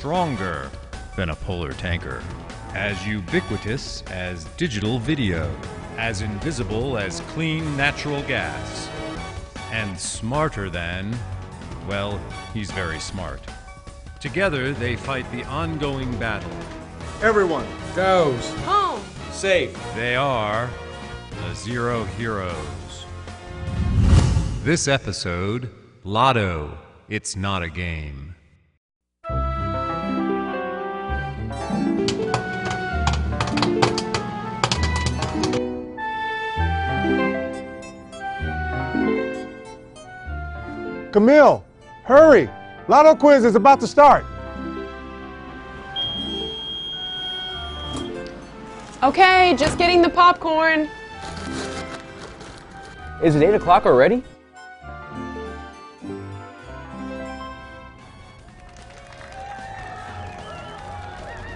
stronger than a polar tanker, as ubiquitous as digital video, as invisible as clean natural gas, and smarter than, well, he's very smart. Together, they fight the ongoing battle. Everyone goes Home. safe. They are the Zero Heroes. This episode Lotto, It's Not a Game. Camille, hurry! Lotto quiz is about to start. Okay, just getting the popcorn. Is it 8 o'clock already?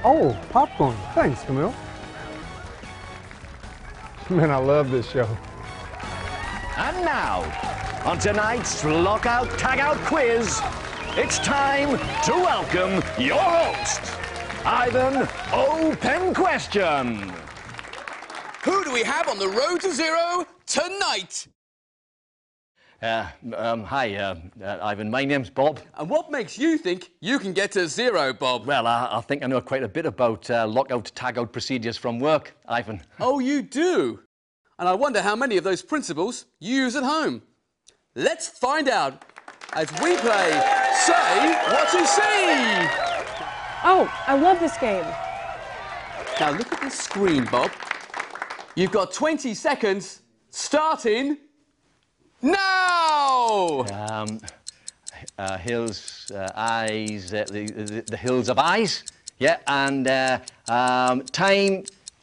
Oh, popcorn. Thanks, Camille. Man, I love this show. And now, on tonight's Lockout Tagout Quiz, it's time to welcome your host, Ivan Open Question. Who do we have on the road to zero tonight? Uh, um, hi, uh, uh, Ivan. My name's Bob. And what makes you think you can get to zero, Bob? Well, I, I think I know quite a bit about uh, lockout tagout procedures from work, Ivan. Oh, you do? And I wonder how many of those principles you use at home. Let's find out as we play Say What You See. Oh, I love this game. Now look at the screen, Bob. You've got 20 seconds starting now! Um, uh, hills, uh, eyes, uh, the, the, the hills of eyes. Yeah, and uh, um, time,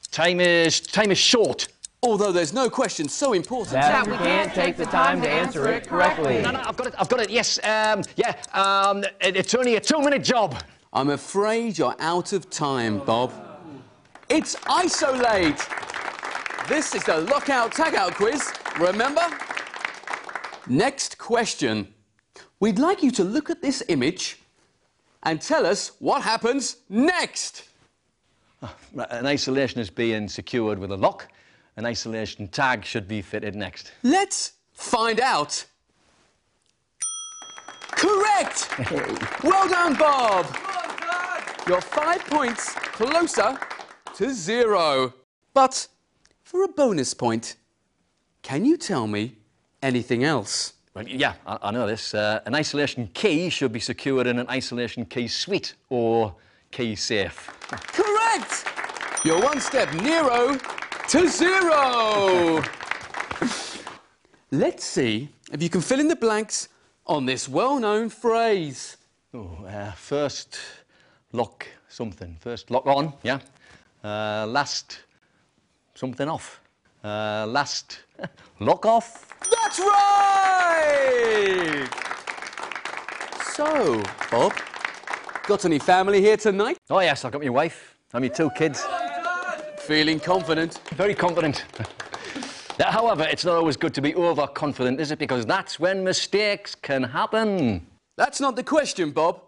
time is time is short. Although there's no question so important. That we can't take the time to answer it correctly. No, no, I've got it. I've got it. Yes. Um, yeah. Um, it- it's only a two-minute job. I'm afraid you're out of time, Bob. It's isolate. This is the lockout tagout quiz, remember? Next question. We'd like you to look at this image and tell us what happens next. An isolation is being secured with a lock. An isolation tag should be fitted next. Let's find out. Correct! Well done, Bob. You're five points closer to zero. But for a bonus point, can you tell me anything else? Well, yeah, I, I know this. Uh, an isolation key should be secured in an isolation key suite or key safe. Correct! You're one step nearer to zero. Let's see if you can fill in the blanks on this well known phrase. Oh, uh, first lock something. First lock on, yeah. Uh, last something off. Uh, last lock off. That's right! So, Bob, got any family here tonight? Oh yes, I've got my wife and my two kids. Feeling confident? Very confident. Now, However, it's not always good to be overconfident, is it? Because that's when mistakes can happen. That's not the question, Bob.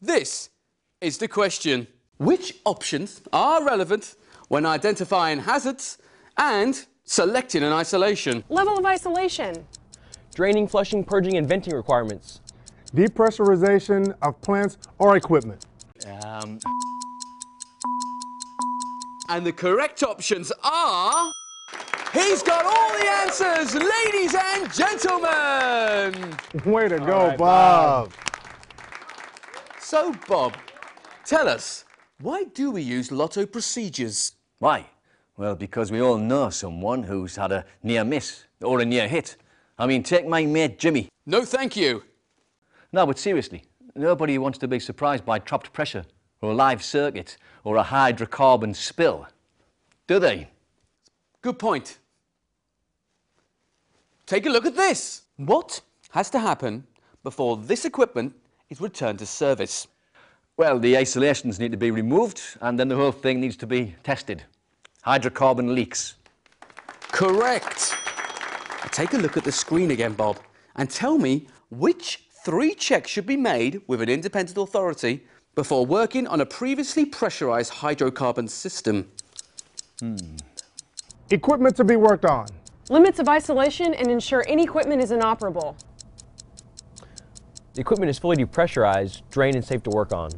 This is the question. Which options are relevant when identifying hazards and selecting an isolation? Level of isolation. Draining, flushing, purging, and venting requirements. Depressurization of plants or equipment. Um, And the correct options are. He's got all the answers, ladies and gentlemen! Way to go, Bob. So, Bob, tell us, why do we use LOTO procedures? why? Well, because we all know someone who's had a near miss or a near hit. I mean, take my mate Jimmy. No, thank you. No, but seriously, nobody wants to be surprised by trapped pressure or a live circuit or a hydrocarbon spill, do they? Good point. Take a look at this. What has to happen before this equipment is returned to service? Well, the isolations need to be removed and then the whole thing needs to be tested. Hydrocarbon leaks. Correct. Take a look at the screen again, Bob, and tell me which three checks should be made with an independent authority before working on a previously pressurized hydrocarbon system? Hmm. Equipment to be worked on. Limits of isolation and ensure any equipment is inoperable. The equipment is fully depressurized, drained, and safe to work on.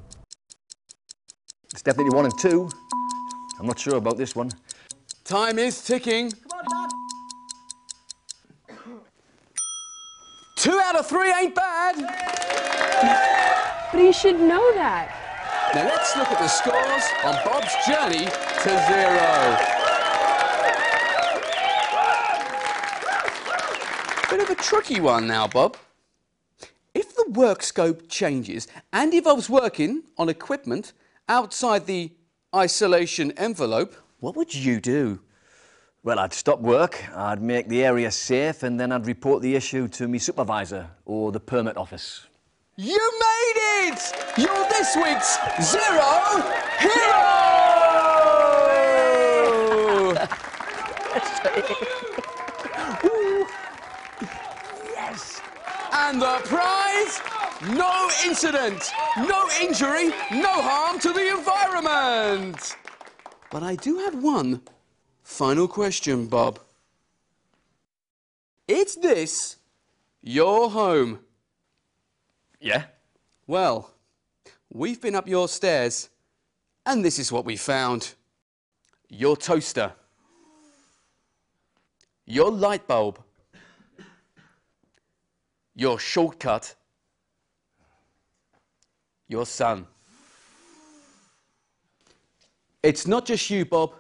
It's definitely one and two. I'm not sure about this one. Time is ticking. Two out of three ain't bad. But he should know that. Now let's look at the scores on Bob's journey to zero. Bit of a tricky one now, Bob. If the work scope changes and involves working on equipment outside the isolation envelope, what would you do? Well, I'd stop work, I'd make the area safe, and then I'd report the issue to me supervisor or the permit office. You made it! You're this week's Zero Hero! Yes! And the prize? No incident, no injury, no harm to the environment. But I do have one final question, Bob. Is this your home? Yeah? Well, we've been up your stairs, and this is what we found your toaster, your light bulb, your shortcut, your son. It's not just you, Bob,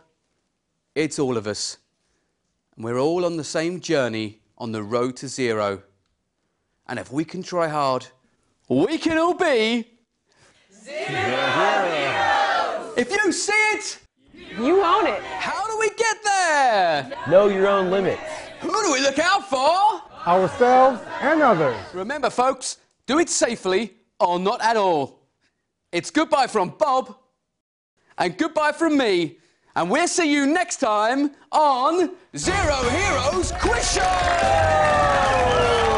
it's all of us. And we're all on the same journey on the road to zero. And if we can try hard, we can all be. Zero If you see it, You own it. how do we get there? Know your own limits. Who do we look out for? Ourselves and others. Remember, folks, do it safely or not at all. It's goodbye from Bob and goodbye from me. And we'll see you next time on Zero Heroes Quiz Show!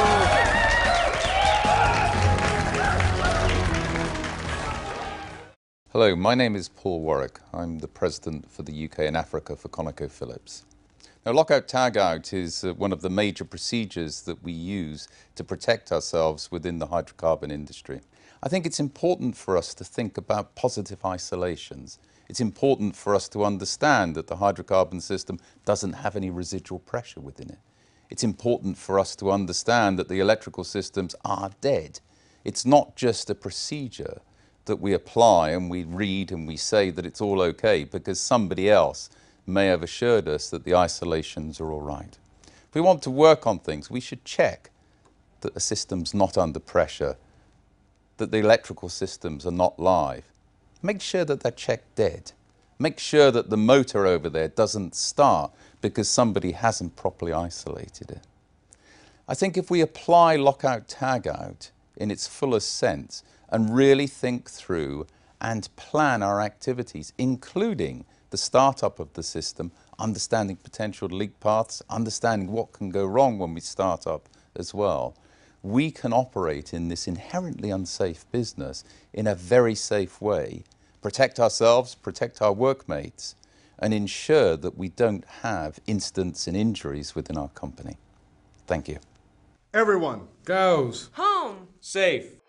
Hello, my name is Paul Warwick. I'm the president for the UK and Africa for ConocoPhillips. Now, lockout tagout is uh, one of the major procedures that we use to protect ourselves within the hydrocarbon industry. I think it's important for us to think about positive isolations. It's important for us to understand that the hydrocarbon system doesn't have any residual pressure within it. It's important for us to understand that the electrical systems are dead. It's not just a procedure that we apply and we read and we say that it's all okay because somebody else may have assured us that the isolations are all right. If we want to work on things, we should check that the system's not under pressure, that the electrical systems are not live. Make sure that they're checked dead. Make sure that the motor over there doesn't start because somebody hasn't properly isolated it. I think if we apply lockout tagout in its fullest sense and really think through and plan our activities, including the startup of the system, understanding potential leak paths, understanding what can go wrong when we start up as well, we can operate in this inherently unsafe business in a very safe way, protect ourselves, protect our workmates, and ensure that we don't have incidents and injuries within our company. Thank you. Everyone goes. Home. Safe.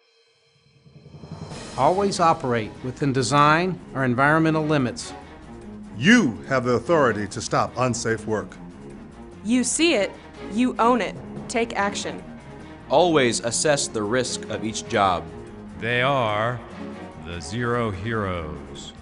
Always operate within design or environmental limits. You have the authority to stop unsafe work. You see it. You own it. Take action. Always assess the risk of each job. They are the Zero Heroes.